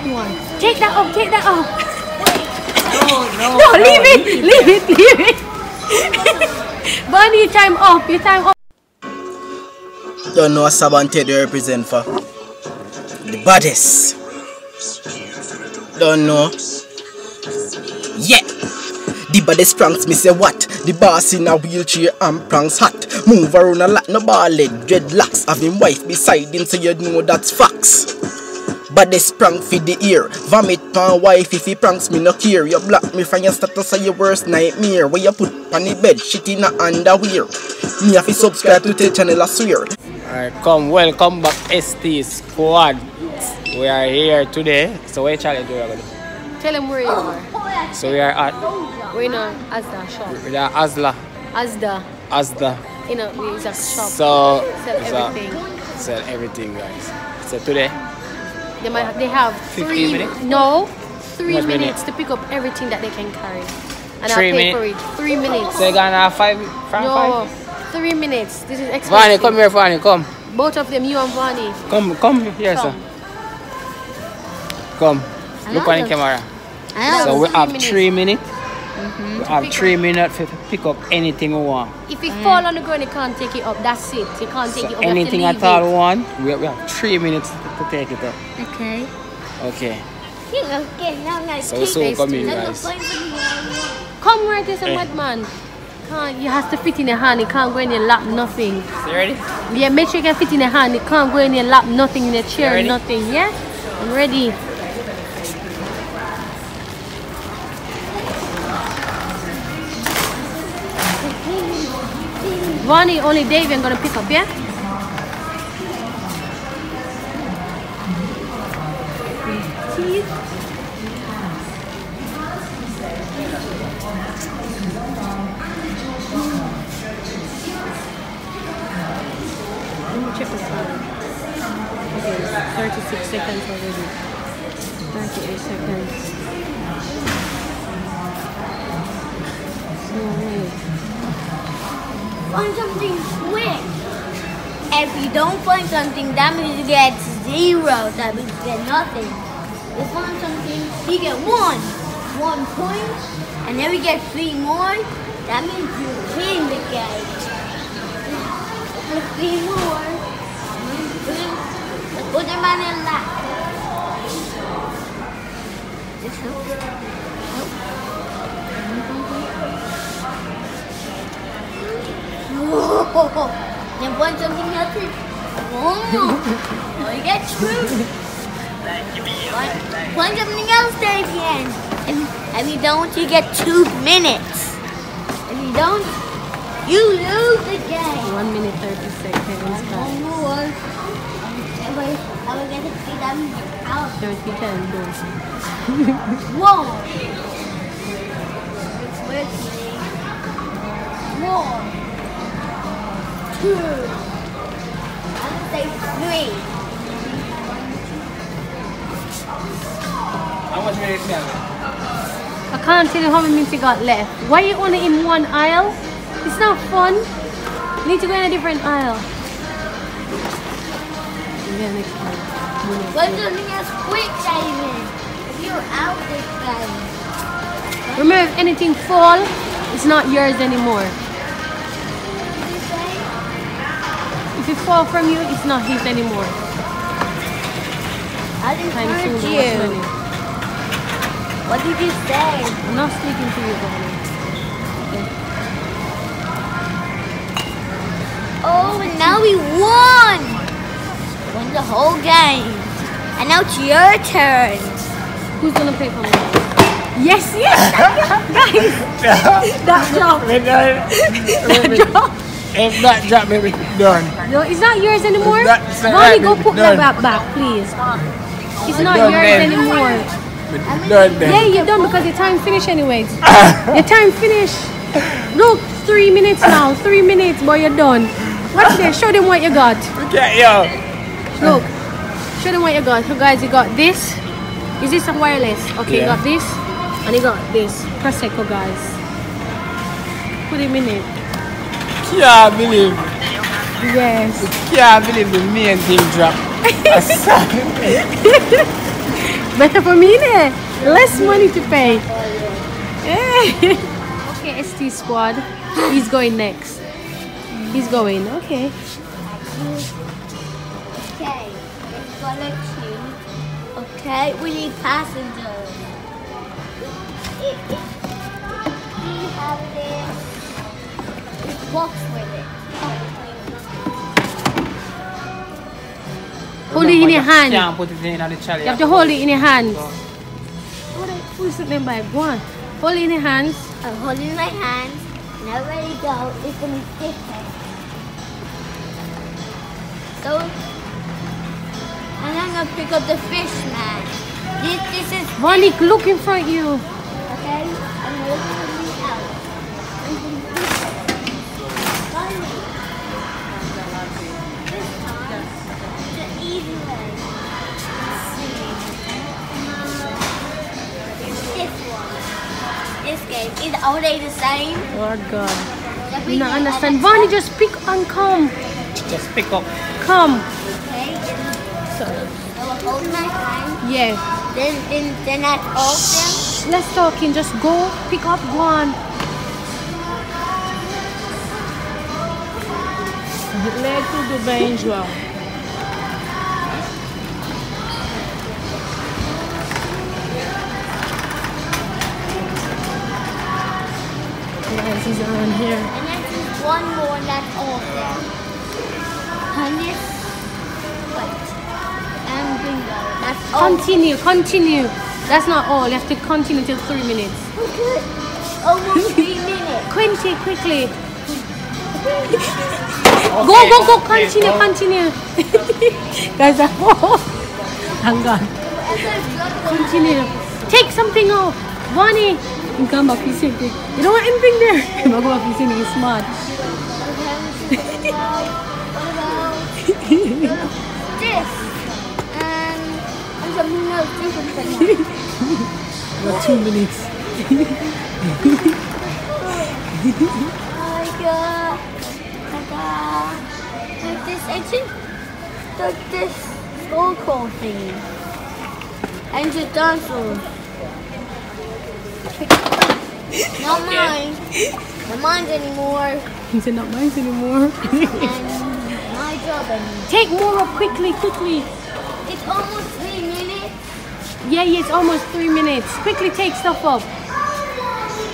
Come on. Take that off, take that off. No, no. No, leave it, leave it, leave it. Bonnie, your time up, your time up. Don't know what Sabante they represent for. The baddest. Don't know. Yeah. The baddest pranks, me say what? The boss in a wheelchair and pranks hot. Move around a lot, no ballad, dreadlocks. Having wife beside him, so you know that's facts. Baddest prank for the ear. Vomit pan wife if he pranks me no care. You block me from your status of your worst nightmare. Where you put on the bed, shit in a underwear. Me have to subscribe to the channel, I swear. Alright, come, welcome back ST Squad. We are here today. So what challenge we are going to do? Tell him where you are. So we are at We're in a Asda shop. we are Asla. Asda. Asda. You know, it's a shop. So Sell it's a- everything. sell everything guys. So today They might they have 15 three minutes? No, three Much minute? minutes to pick up everything that they can carry. And Three I'll pay minute? for it. Three minutes. so you gonna have five from no, five? three minutes. This is expensive. Vani, come here, Vani, come. Both of them, you and Vani. Come, come here, sir. Come. Come. Look on the camera. I So we have minutes. three minutes. We have pick three minutes to pick up anything we want. If it fall on the ground, you can't take it up. That's it. You can't take it up. anything you have at all we want, we we have three minutes to take it up. Okay. Okay. Okay, now I'm gonna So so come to in you. guys. Come right there's a Eh. madman. Can't you have to fit in your hand, it can't go in your lap, nothing. You ready? Yeah, make sure you can fit in your hand, it can't go in your lap, nothing in your chair, nothing, yeah? I'm ready. Vonnie, only Dave I'm gonna pick up, yeah? Check. Okay, 36 seconds already. 38 seconds. Find something quick. If you don't find something, that means you get zero. That means you get nothing. You find something, you get one. One point. And then we get three more. That means you win the game. Three more. Put them on Oh, you get screwed. Find, something else there again. If, if you don't, you get two minutes. If you don't, you lose the game. 1 minute 30 seconds. One more. Everybody, I will get to see them out. 30 can do. Whoa. One. Two. I say three. How much minutes we have? I can't tell you how many minutes you got left. Why you only in one aisle? It's not fun. You need to go in a different aisle. Yeah, next time. Minute. Find something quick, Simon. If you're out this time. Remember, if anything fall, it's not yours anymore. If it fall from you, it's not his anymore. I didn't Time heard soon. you. money? What did you say? I'm not speaking to you, Bonnie. Oh, and now we won! Won the whole game. And now it's your turn. Who's gonna pay for me? Yes, yes! Guys! that drop! We done. That drop! If that drop, maybe done. No, it's not yours anymore. It's not Bonnie, go put done. that back, back, please. It's not done yours then. anymore. We done then. Yeah, you're done because your time finished anyways. your time finished. Look, three minutes now. Three minutes, boy, you're done. Watch this. Show them what you got. Okay, yo. Look. Show them what you got. So guys, you got this. Is this a wireless? Okay, you got this. And you got this. Prosecco, guys. Put him in it. Can't believe, Yes. can't believe the main thing dropped. Better for me, ne? Less money to pay. Okay, ST squad. He's going next. He's going. Okay. Okay, it's. Okay, we need passengers. Box with it. Hold it in your hand. Can't put it in the chali. You have to hold it in your hands. Who is it by one? Hold it in your hands. I'm holding my hand. Now ready to go. It's gonna be different. So, and I'm gonna pick up the fish man. This, this is Vonnie, look in front of you. okay. I'm holding game is all they the same. Lord God. That You not understand. the Vonnie, time. just pick and come. Just pick up. Come. Okay, and so I will hold my hand. Yeah. Then, then, then I hold them. Let's talking. Just go pick up one. Lê tudo bem, João. One more and that's all of them. And wait. And bingo. That's all. Continue, continue. That's not all. You have to continue till three minutes. Good. Almost three minutes. Quinty, quickly. Go, go, go. Continue, continue. Guys, I'm off. hang on. Continue. Take something off. Vonnie. You come back, you see. You don't want anything there. Come back, you see, you're smart. What about this? And, and something else different from that. Got two minutes. Like, uh, like, uh, like this engine, like this skull call thingy. Engine dinosaur. Not mine. Not mine anymore. He said, not mine anymore. And my job anymore. Take more up quickly, quickly. It's almost three minutes. Yeah, yeah, it's almost three minutes. Quickly take stuff up.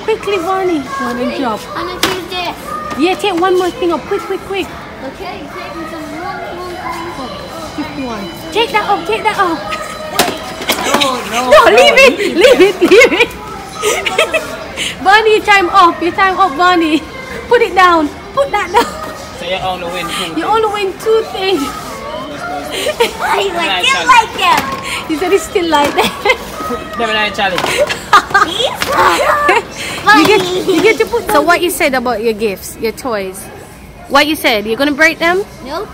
Quickly, Vonnie. One and job. I'm gonna use this. Yeah, take one more thing up. Quick, quick, quick. Okay, taking some long, long time. 51. Take that up, take that up. No, no. No, leave it, leave it, leave it. Bonnie, your time up, your time up, Bonnie. Put it down, put that down. So you only win two. You only win two things. I like Nice, it like them. He said it's still like that. Never mind, Charlie. you, get, you get to put So what you said about your gifts, your toys? What you said, you're gonna break them? Nope.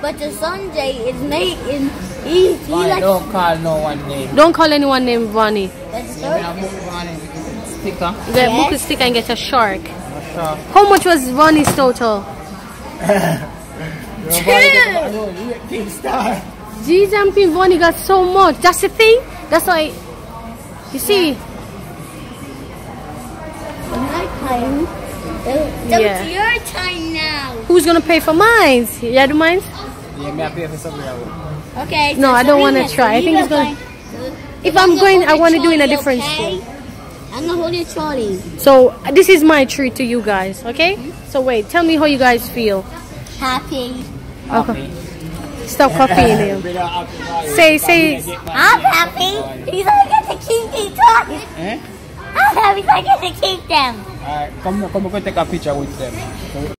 But the Sunday is making. He, he Why likes. don't call no one name. Don't call anyone named Bonnie. That's sticker. You get Yes. book a sticker and get a shark. Not sure. How much was Bonnie's total? King Star. Jeez, I'm thinking Bonnie got so much. That's the thing. That's why. You see, My time. So Yeah. it's your time now. who's gonna pay for mine? Yeah, do mine? Yeah, me I pay for something. else. Okay. No, I don't wanna Serena, try. I think it's gonna- go If I'm I'm gonna going, hold I want to do in a different okay? school. I'm gonna hold your trolley. So this is my treat to you guys, okay? So wait, tell me how you guys feel. Happy. Okay. Stop copying him. Happy. Say, say, I'm happy. He's gonna get to keep these toys. Eh? I'm happy. I get to keep them. Alright, come, come, go take a picture with them. So